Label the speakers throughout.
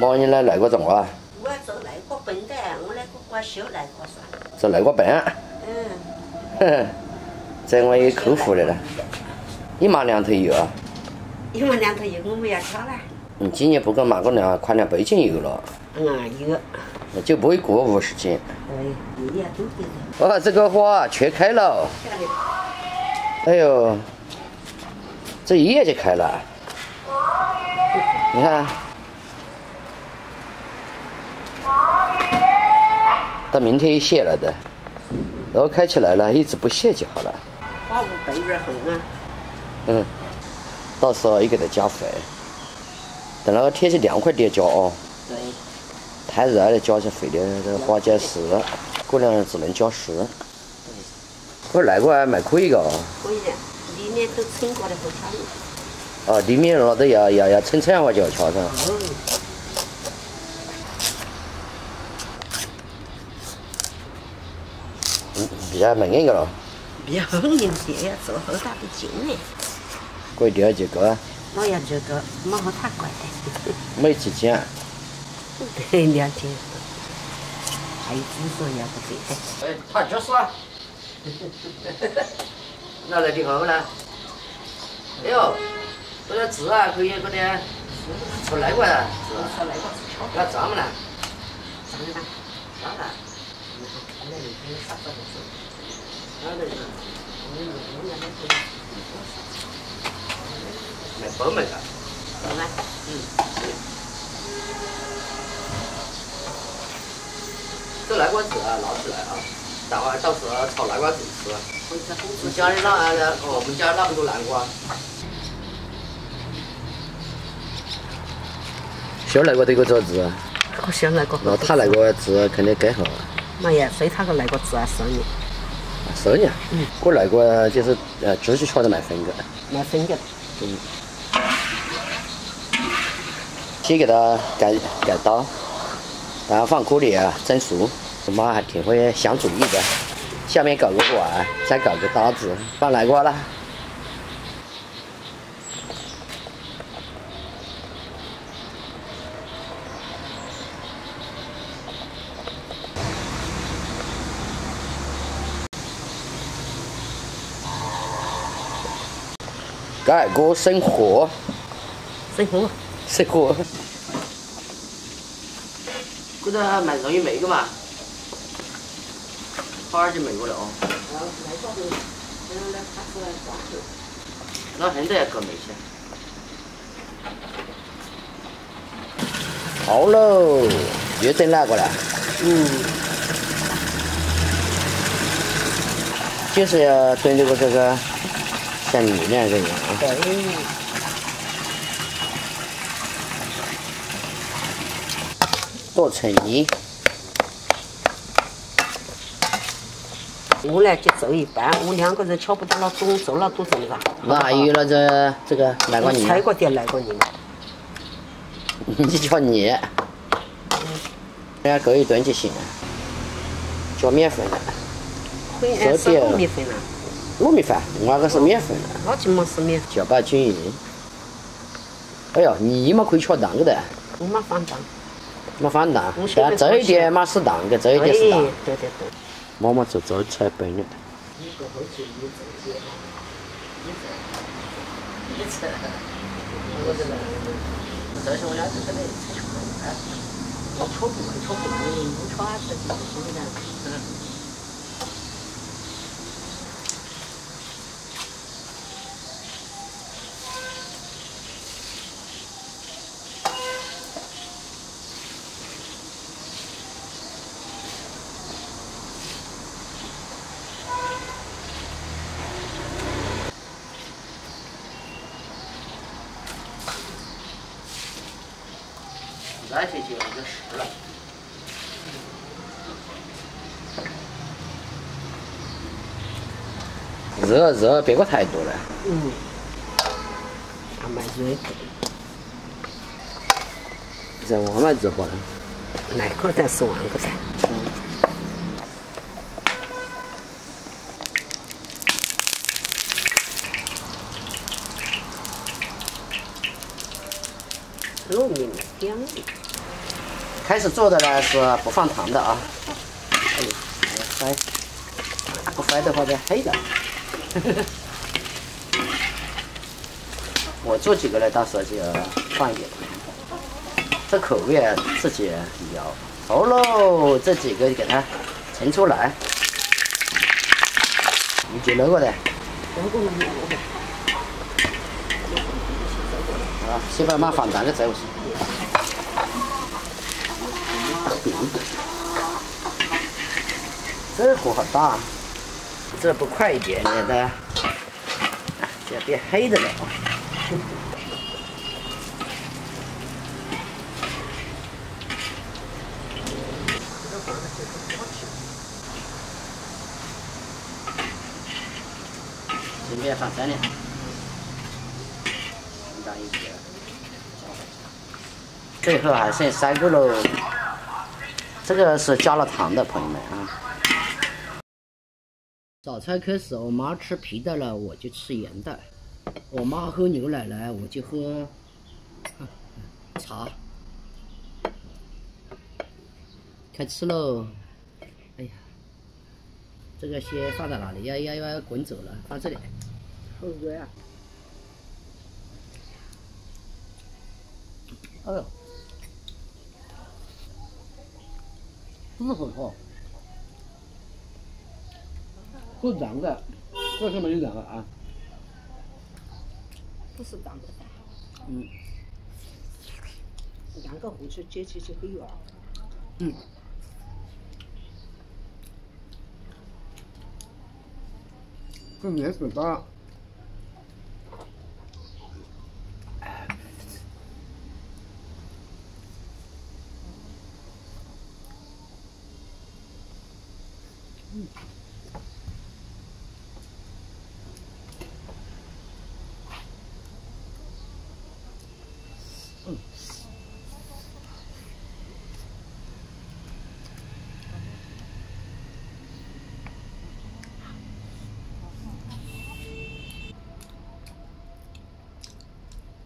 Speaker 1: 妈，你来来过种啊？
Speaker 2: 我做那个笨的，我那个瓜修那个噻。
Speaker 1: 做那个笨？
Speaker 2: 嗯。
Speaker 1: 哼，这我也扣户的了。你骂两头油啊？
Speaker 2: 你骂两头油，我们要挑啦。
Speaker 1: 你今年不敢骂个两快两百斤油了？
Speaker 2: 嗯，有。
Speaker 1: 那就不会过五十斤。
Speaker 2: 对，一年都给人。
Speaker 1: 哦，这个花全开了。哎呦，这一夜就开了。你看，到明天也谢了的，然后开起来了，一直不谢就好了。
Speaker 2: 花无倍儿厚啊。
Speaker 1: 嗯，到时候也给它加肥，等那个天气凉快点加哦。
Speaker 2: 对。
Speaker 1: 太热了，加些肥的，这个花加湿，过两天只能加湿。我那个还蛮可以个。
Speaker 2: 可以的，里面都称过的不敲。
Speaker 1: 哦，里面那都要要要称称的话就要敲噻。嗯，比较蛮硬个了。
Speaker 2: 比较硬点，要做好大的筋呢。
Speaker 1: 过一点就够啊。
Speaker 2: 那要这个，没好太怪的。
Speaker 1: 没几天。
Speaker 2: 对，两千。还有紫色要不对。
Speaker 1: 哎，他就是啊。拿来的好呢。哎呦，这个字啊，可以搁点出来过啊，
Speaker 2: 出来过，
Speaker 1: 要脏么呢？
Speaker 2: 脏的，
Speaker 1: 脏的。
Speaker 2: 看来那边啥子不是？
Speaker 1: 那那个，
Speaker 2: 我们我们那边
Speaker 1: 卖包卖的。
Speaker 2: 是吗？
Speaker 1: 嗯。这南瓜子啊，拿出来啊，待会到时候炒南瓜籽吃。我们家的那，我们家那么多南瓜。小南瓜都给我做字。
Speaker 2: 好小那个。
Speaker 1: 那他那个字肯定更好。
Speaker 2: 呀，所以他个那个字啊，收你。
Speaker 1: 收你啊？嗯。我那个就是呃，就是确实卖分的。
Speaker 2: 卖分的。
Speaker 1: 嗯。先给它改改刀。然后放锅里啊，蒸熟。我妈还挺会想主意的。下面搞个碗，再搞个刀子，放南瓜了。盖锅生火。
Speaker 2: 生火。
Speaker 1: 生火。这个蛮容易没个嘛，花儿就没过了哦。那现在要搞没去。好喽，又整哪个了？嗯。就是要炖这个这个，像你那样这样。对。做成泥，
Speaker 2: 我来就做一半，我两个人瞧不到了多，走了多重噻。
Speaker 1: 那还有那个这个南瓜泥。
Speaker 2: 猜过点南瓜泥。
Speaker 1: 你叫泥。人家够一顿就行了。加面粉了。
Speaker 2: 做点粉了。
Speaker 1: 糯米饭，我那个是面粉了。
Speaker 2: 那就没是面。
Speaker 1: 搅拌均匀。哎呀，泥嘛可以吃蛋个的。
Speaker 2: 我没放蛋。
Speaker 1: 没放蛋，但这一点嘛是蛋的，这一点是蛋。
Speaker 2: 对对对。
Speaker 1: 妈妈做做起来笨的。那些就那个湿了，热热别个太多了。嗯，
Speaker 2: 还蛮热的。
Speaker 1: 在外面热火
Speaker 2: 那个才十万个噻。糯米香的。
Speaker 1: 开始做的呢是不放糖的啊。哎呦，翻，不翻的话就黑的。我做几个呢，到时候就放一点，这口味自己有。好喽，这几个给它盛出来。你觉得过的？啊，先把嘛放大个走。这火好大，这不快一点点的，要变黑的了。顺便放三两，当一些。最后还剩三个喽，这个是加了糖的，朋友们啊。早餐开始，我妈吃皮的了，我就吃盐的；我妈喝牛奶了，我就喝茶。开吃喽！哎呀，这个先放在哪里？要要要滚走了，放这里。好热呀！哎呦！真的很好，是凉的，这上面有凉的啊？
Speaker 2: 不是凉的。
Speaker 1: 嗯。
Speaker 2: 两个回去接起就黑了。
Speaker 1: 嗯。这盐水大。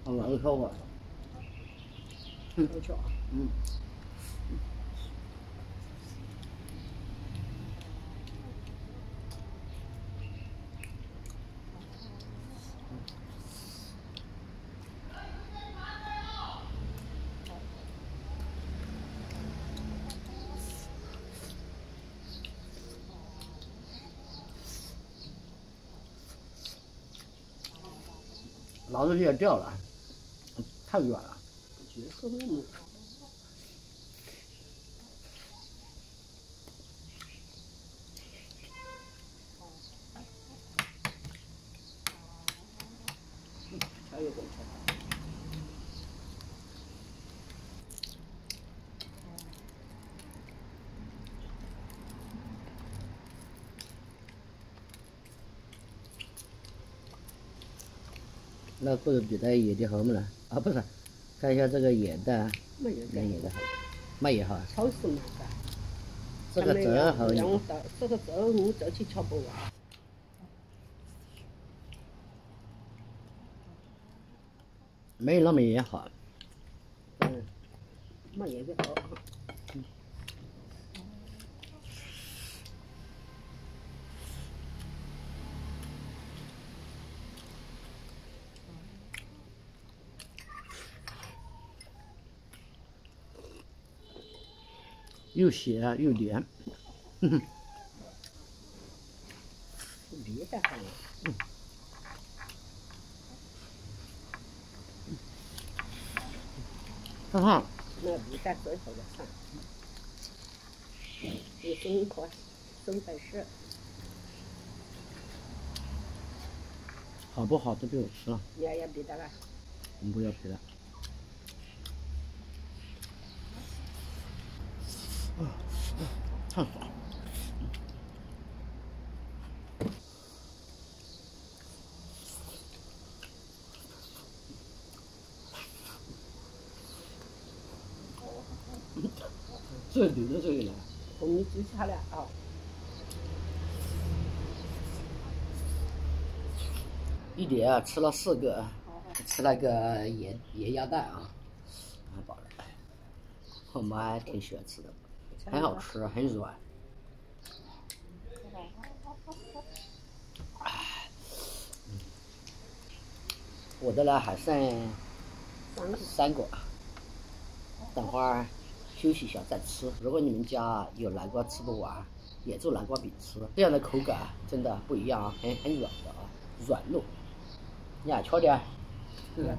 Speaker 1: 好难受啊！
Speaker 2: 嗯，好吃啊。
Speaker 1: 嗯。老子就要掉了，太远了。那或者比它野的好么了？啊，不是，看一下这个野的，
Speaker 2: 没有
Speaker 1: 盐盐的好，没盐好。
Speaker 2: 超市买的。
Speaker 1: 这个折好
Speaker 2: 用。这个折我折去吃不完。
Speaker 1: 没有那么也好。
Speaker 2: 嗯，没盐的好。
Speaker 1: 又咸又黏，哼哼。
Speaker 2: 厉害哈！嗯。
Speaker 1: 哈哈。
Speaker 2: 那厉害最好的菜，又松快，松白事。
Speaker 1: 好不好都被我吃了。
Speaker 2: 你要要别的了。
Speaker 1: 我们不要别的。太好。这里的这个呢？
Speaker 2: 我们记下来啊。
Speaker 1: 一点啊吃了四个，吃了个盐盐鸭蛋啊，饱了。我妈挺喜欢吃的，很好吃，很软。我的呢还剩三个，等会儿休息一下再吃。如果你们家有南瓜吃不完，也做南瓜饼吃，这样的口感真的不一样啊，很很软的啊，软糯。你还吃点？
Speaker 2: 嗯。